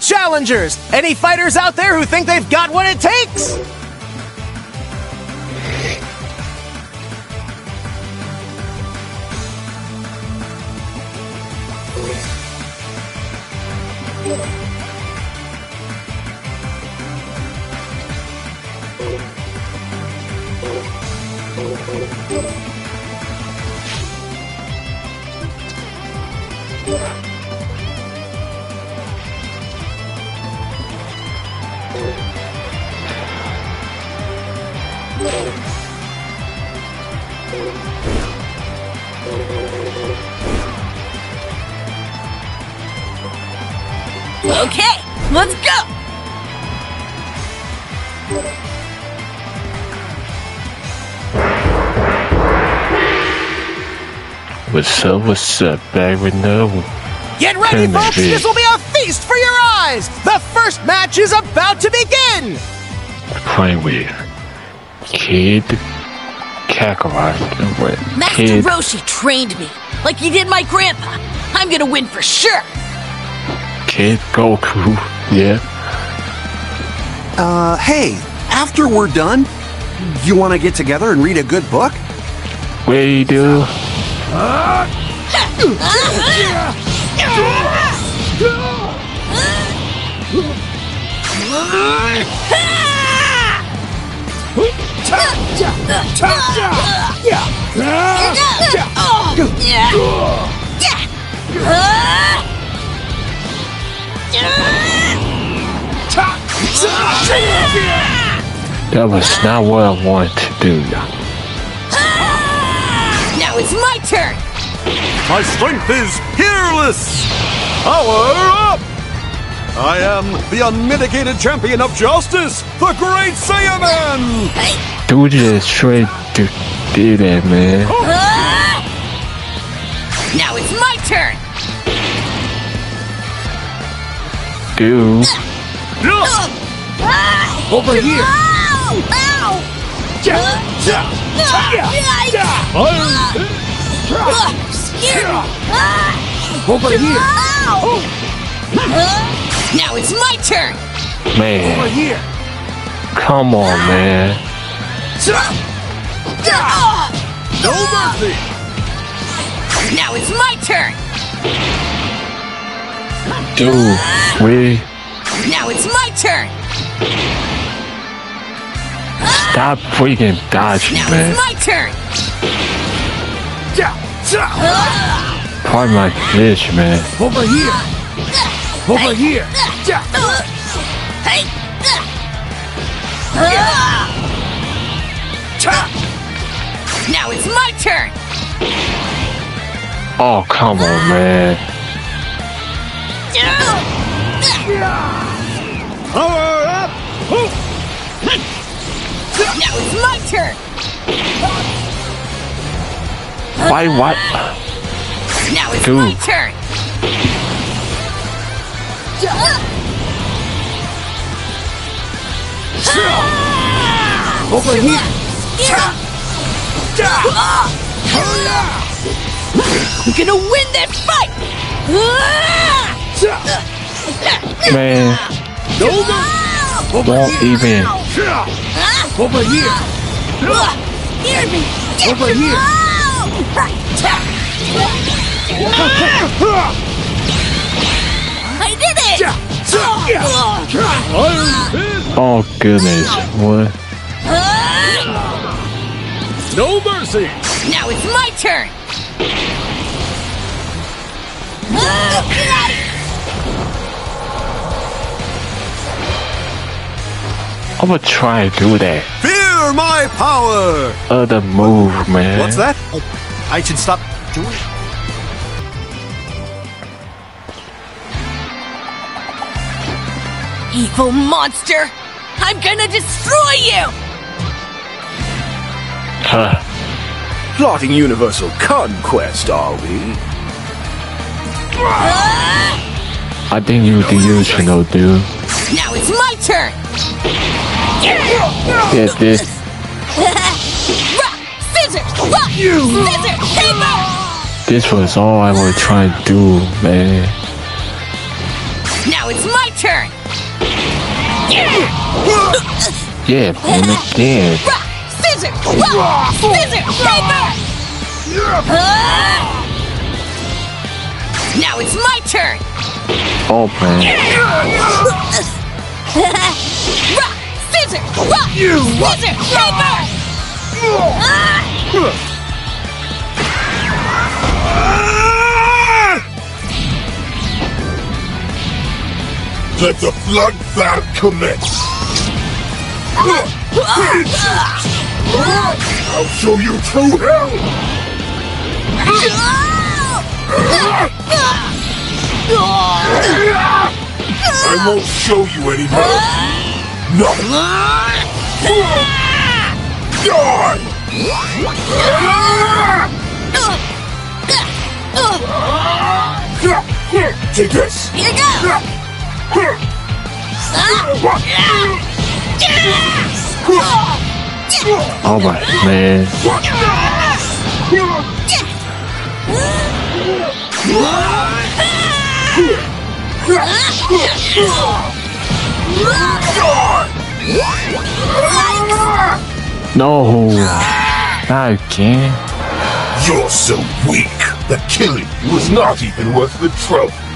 challengers! Any fighters out there who think they've got what it takes? Okay, let's go! What's up, what's up, back with no Get ready, Turn folks! This will be a feast for your eyes! The first match is about to begin! playing with Kid Kakarot. What? Master Kid Roshi trained me, like he did my grandpa. I'm gonna win for sure! Kid Goku. Yeah. Uh, hey, after we're done, you want to get together and read a good book? We do. That was not what I wanted to do. Now it's my turn! My strength is peerless! Power up! I am the unmitigated champion of justice, the Great Saiyaman! Dude just straight to do that, man. Now it's my turn! Dude. Over here! Ow! Ow! Over here! Oh. Now it's my turn! Man. Come on, man. No mercy! Now it's my turn! Dude, we Now it's my turn! stop freaking dodging, Now man. it's my turn! Pardon my glitch, man. Over here! Over here! Hey! Now it's my turn! Oh, come on, man. Power up! Now it's my turn! Why, what? Now it's Dude. my turn! Over here! I'm gonna win this fight! Man, don't even. Over here! Hear me! Over here! I did it! Oh, oh, goodness. What? No mercy! Now it's my turn! I'm gonna try to do that Fear my power! other move, man. What's that? Oh, I should stop doing it. Evil monster! I'm gonna destroy you! Huh. Plotting universal conquest, are we? I think you delusional, dude. Now it's my turn! Get this. Rock, scissors, rock, you. scissors, paper! This was all I was trying to do, man. Now it's my turn. Yeah, man, it did. Rock, scissors, rock, scissors, paper. Ah! Now it's my turn. Oh, man. rock, scissors, rock, scissors, paper. Ah! Let the bloodbath commence! I'll show you true hell! I won't show you any! No! Die! Take this! Here you go. Oh, my man. No. Not. You're so weak that killing was not even worth the trouble.